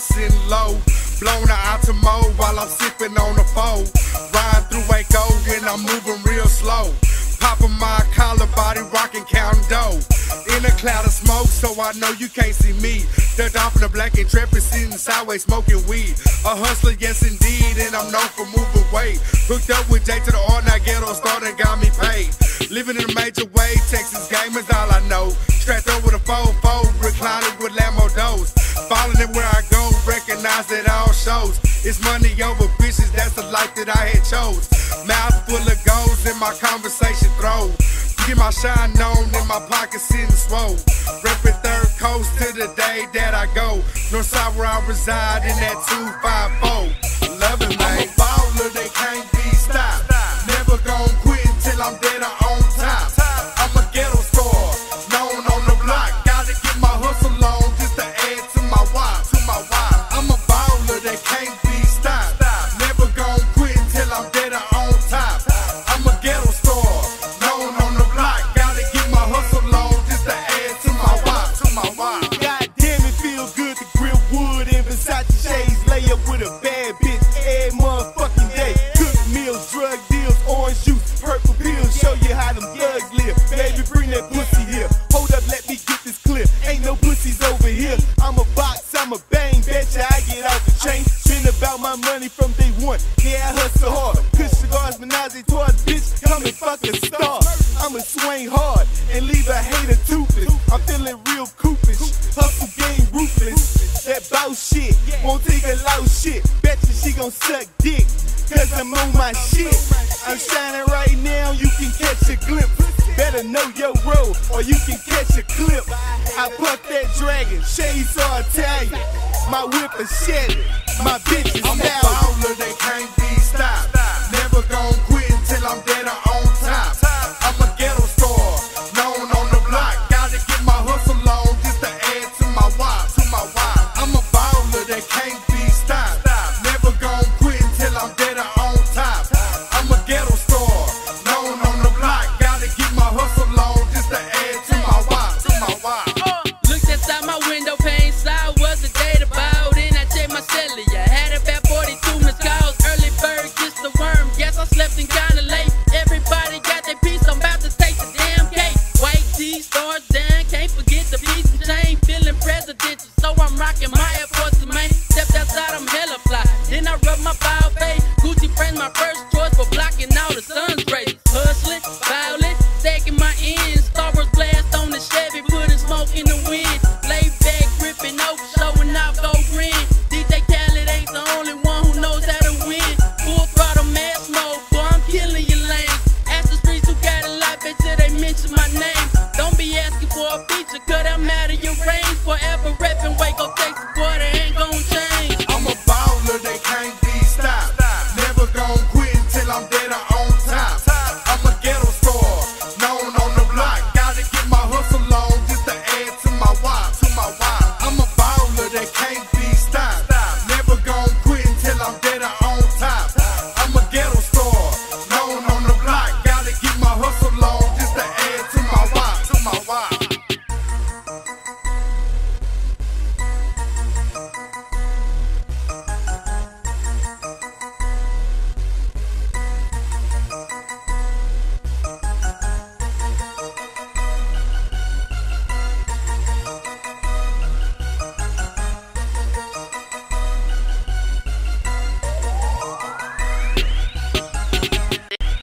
sitting low. Blown out to mode while I'm sipping on the foe. Ride through Waco and I'm moving real slow. Popping my collar body, rocking, counting dough. In a cloud of smoke, so I know you can't see me. Off in the black and intrepid, sitting sideways, smoking weed. A hustler, yes indeed, and I'm known for moving weight. Hooked up with Jay to the all night ghetto start and got me paid. Living in a major way, Texas game is all I know. Strapped a fold, fold, reclining with Lambo doors. Following it where I it all shows. It's money over bitches, that's the life that I had chose. Mouth full of goals and my conversation throw. Get my shine on in my pocket sitting swole. Reppin' third coast to the day that I go. North side where I reside in that 254. Love it, man. I'm a baller, they can't be stopped. Never gon' quit until I'm dead I'ma swing hard and leave a hater toothless. I'm feeling real coopish. Hustle game ruthless. That bout shit won't take a loud shit. Betcha she gon' suck dick. Cause I'm on my shit. I'm shining right now, you can catch a glimpse. Better know your role or you can catch a clip. I puff that dragon, shades are Italian. My whip is Chevy, my bitch is I'm a baller, they can't be stopped. Never gon' quit until I'm dead or they can't be stopped. Never gon' quit until I'm dead on top. I'm a ghetto star, known on the block. Gotta get my hustle on just to add to my wop, to my wop. Uh, looked outside my window pane, saw was the to bow. Then I checked my cellular, had about 42 missed calls. Early bird kissed the worm, guess I slept in kinda late. Everybody got their piece, I'm about to take the damn cake. White tee, stars down, can't forget the piece and chain. Feeling presidential, so I'm rocking my till I'm dead. I